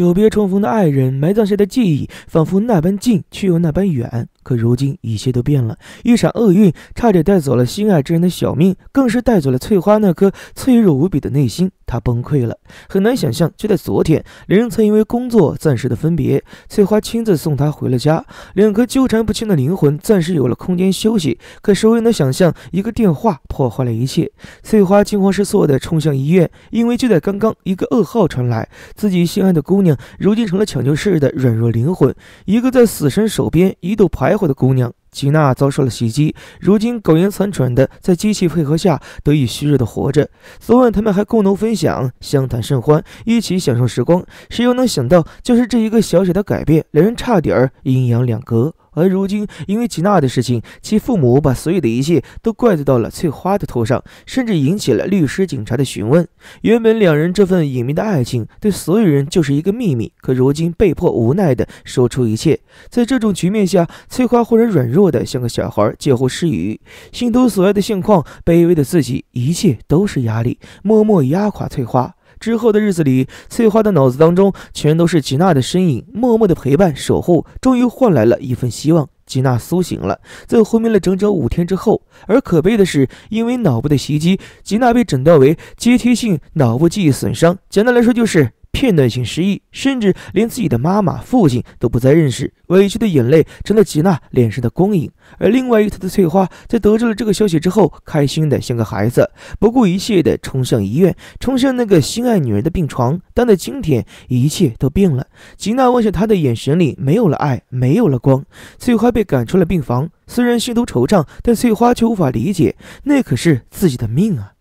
久别重逢的爱人，埋葬下的记忆，仿佛那般近，却又那般远。可如今一切都变了，一场厄运差点带走了心爱之人的小命，更是带走了翠花那颗脆弱无比的内心。她崩溃了，很难想象，就在昨天，两人曾因为工作暂时的分别，翠花亲自送她回了家，两颗纠缠不清的灵魂暂时有了空间休息。可谁又能想象，一个电话破坏了一切？翠花惊慌失措地冲向医院，因为就在刚刚，一个噩耗传来，自己心爱的姑娘如今成了抢救室的软弱灵魂，一个在死神手边一度徘徊的姑娘。吉娜遭受了袭击，如今苟延残喘的在机器配合下得以虚弱的活着。昨晚他们还共同分享，相谈甚欢，一起享受时光。谁又能想到，就是这一个小小的改变，两人差点阴阳两隔。而如今，因为吉娜的事情，其父母把所有的一切都怪罪到了翠花的头上，甚至引起了律师、警察的询问。原本两人这份隐秘的爱情对所有人就是一个秘密，可如今被迫无奈地说出一切。在这种局面下，翠花忽然软弱弱的像个小孩，介乎失语，心头所爱的现况，卑微的自己，一切都是压力，默默压垮翠花。之后的日子里，翠花的脑子当中全都是吉娜的身影，默默的陪伴守护，终于换来了一份希望。吉娜苏醒了，在昏迷了整整五天之后，而可悲的是，因为脑部的袭击，吉娜被诊断为阶梯性脑部记忆损伤，简单来说就是。片段性失忆，甚至连自己的妈妈、父亲都不再认识，委屈的眼泪成了吉娜脸上的光影。而另外一头的翠花，在得知了这个消息之后，开心的像个孩子，不顾一切的冲向医院，冲向那个心爱女人的病床。但在今天，一切都变了。吉娜望向他的眼神里没有了爱，没有了光。翠花被赶出了病房，虽然心头惆怅，但翠花却无法理解，那可是自己的命啊。